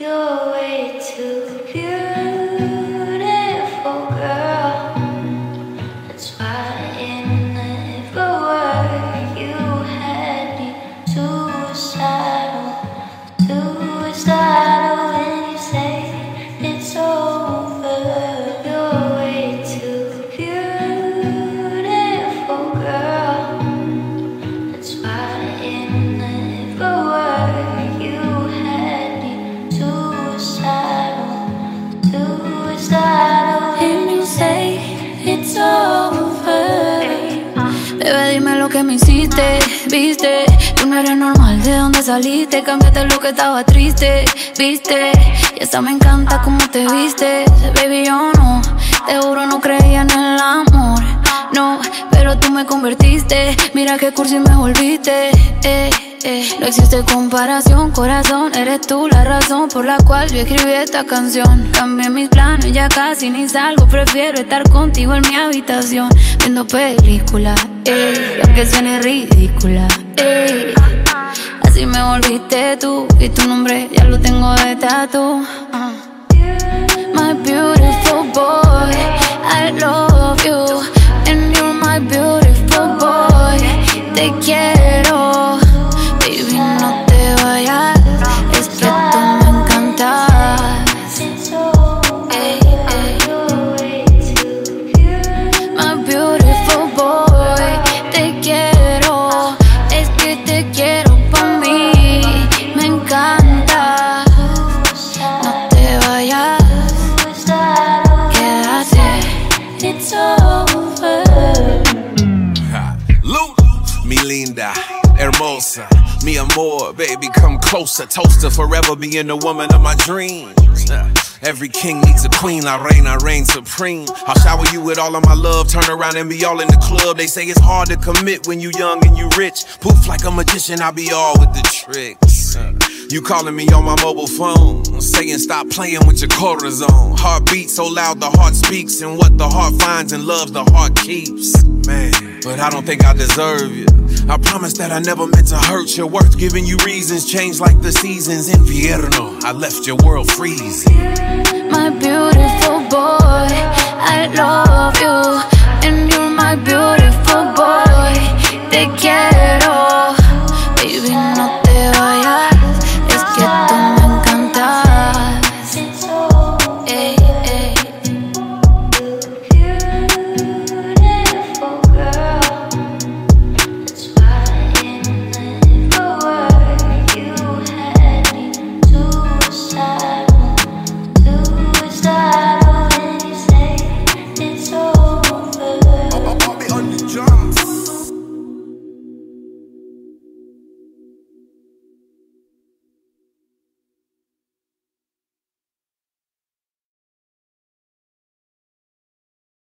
Your way to pure. It's over. Bebé, dime lo que me hiciste, viste. Tú no eres normal, ¿de dónde saliste? Cambiaste lo que estaba triste, viste. Y hasta me encanta cómo te viste Baby, yo no, te juro no creía en el amor. No, pero tú me convertiste. Mira qué cursi me volviste eh, eh. No existe comparación, corazón Eres tú la razón por la cual yo escribí esta canción Cambié mis planes, ya casi ni salgo Prefiero estar contigo en mi habitación Viendo películas, eh, y aunque suene ridícula. Así me volviste tú Y tu nombre ya lo tengo de tatu ah. My beautiful boy I love linda, hermosa, mi amor, baby, come closer. Toaster, forever being the woman of my dreams. Uh, every king needs a queen, La Reina reign supreme. I'll shower you with all of my love, turn around and be all in the club. They say it's hard to commit when you young and you rich. Poof like a magician, I'll be all with the tricks. Uh, you calling me on my mobile phone, saying stop playing with your cortisone. Heartbeat so loud the heart speaks, and what the heart finds and loves, the heart keeps. Man, but I don't think I deserve you. I promise that I never meant to hurt your Worth giving you reasons, change like the seasons. Invierno, I left your world freezing. My beautiful boy I love you And you're